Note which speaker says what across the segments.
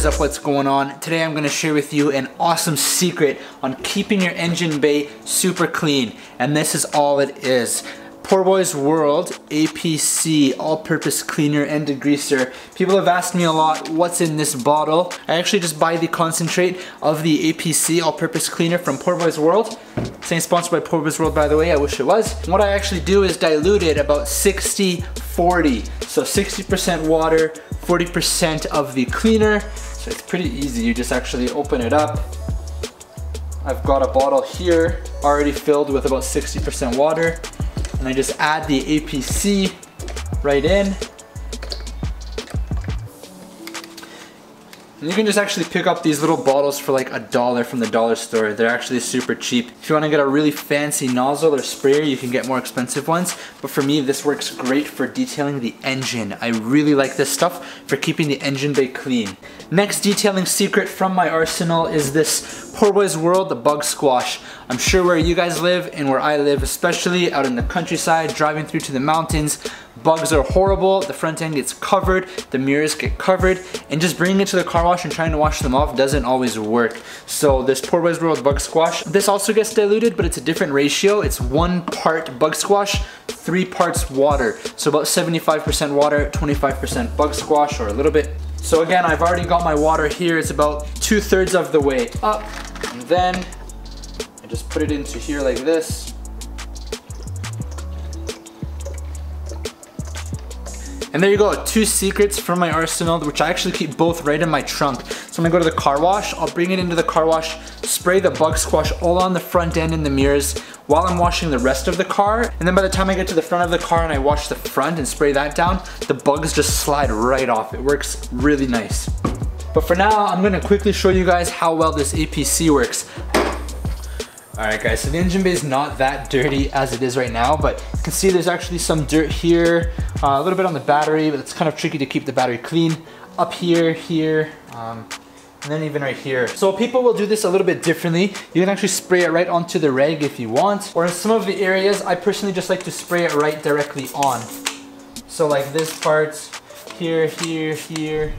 Speaker 1: is up, what's going on? Today I'm gonna share with you an awesome secret on keeping your engine bay super clean. And this is all it is. Poor Boys World APC all-purpose cleaner and degreaser. People have asked me a lot what's in this bottle. I actually just buy the concentrate of the APC all-purpose cleaner from Poor Boys World. Same sponsored by Poor Boys World by the way, I wish it was. What I actually do is dilute it about 60-40. So 60% water, 40% of the cleaner. So it's pretty easy, you just actually open it up. I've got a bottle here already filled with about 60% water and I just add the APC right in. And you can just actually pick up these little bottles for like a dollar from the dollar store. They're actually super cheap. If you wanna get a really fancy nozzle or sprayer, you can get more expensive ones. But for me, this works great for detailing the engine. I really like this stuff for keeping the engine bay clean. Next detailing secret from my arsenal is this Poor Boys World, the Bug Squash. I'm sure where you guys live and where I live, especially out in the countryside, driving through to the mountains, Bugs are horrible, the front end gets covered, the mirrors get covered, and just bringing it to the car wash and trying to wash them off doesn't always work. So this Poor Boys World Bug Squash, this also gets diluted, but it's a different ratio. It's one part Bug Squash, three parts water. So about 75% water, 25% Bug Squash, or a little bit. So again, I've already got my water here. It's about two thirds of the way up. And then I just put it into here like this. And there you go, two secrets from my arsenal, which I actually keep both right in my trunk. So I'm gonna go to the car wash, I'll bring it into the car wash, spray the bug squash all on the front end and the mirrors while I'm washing the rest of the car. And then by the time I get to the front of the car and I wash the front and spray that down, the bugs just slide right off. It works really nice. But for now, I'm gonna quickly show you guys how well this APC works. Alright guys, so the engine bay is not that dirty as it is right now, but you can see there's actually some dirt here, uh, a little bit on the battery, but it's kind of tricky to keep the battery clean. Up here, here, um, and then even right here. So people will do this a little bit differently. You can actually spray it right onto the rag if you want, or in some of the areas, I personally just like to spray it right directly on. So like this part, here, here, here,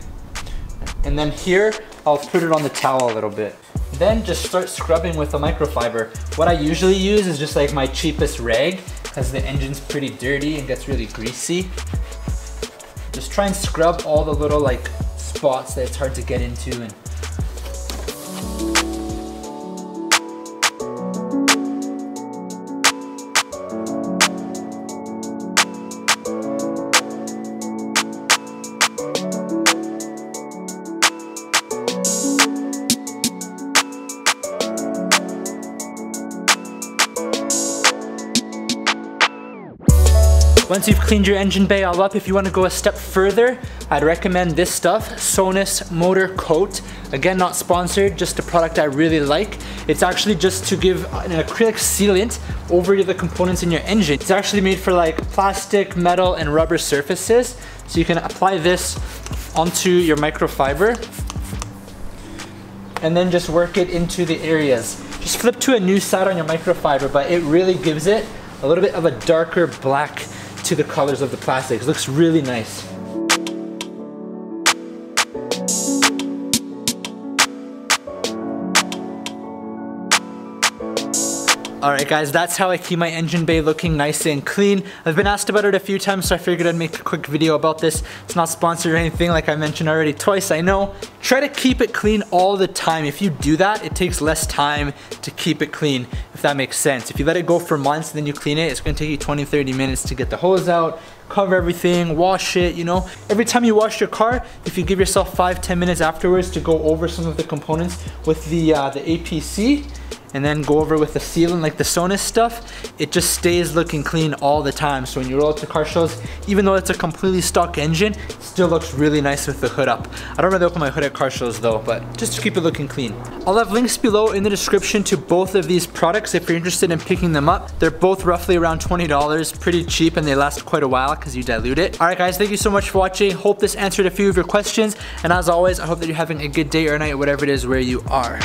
Speaker 1: and then here, I'll put it on the towel a little bit. Then just start scrubbing with a microfiber. What I usually use is just like my cheapest rag because the engine's pretty dirty and gets really greasy. Just try and scrub all the little like spots that it's hard to get into and Once you've cleaned your engine bay all up, if you want to go a step further, I'd recommend this stuff, Sonus Motor Coat. Again, not sponsored, just a product I really like. It's actually just to give an acrylic sealant over the components in your engine. It's actually made for like plastic, metal, and rubber surfaces. So you can apply this onto your microfiber and then just work it into the areas. Just flip to a new side on your microfiber, but it really gives it a little bit of a darker black the colors of the plastics. It looks really nice. Alright guys, that's how I keep my engine bay looking nice and clean. I've been asked about it a few times so I figured I'd make a quick video about this. It's not sponsored or anything like I mentioned already twice, I know. Try to keep it clean all the time. If you do that, it takes less time to keep it clean, if that makes sense. If you let it go for months and then you clean it, it's gonna take you 20, 30 minutes to get the hose out, cover everything, wash it, you know. Every time you wash your car, if you give yourself five, 10 minutes afterwards to go over some of the components with the, uh, the APC, and then go over with the sealant like the Sonus stuff, it just stays looking clean all the time. So when you roll up to car shows, even though it's a completely stock engine, it still looks really nice with the hood up. I don't really open my hood at car shows though, but just to keep it looking clean. I'll have links below in the description to both of these products if you're interested in picking them up. They're both roughly around $20, pretty cheap and they last quite a while because you dilute it. All right guys, thank you so much for watching. Hope this answered a few of your questions. And as always, I hope that you're having a good day or night, whatever it is where you are.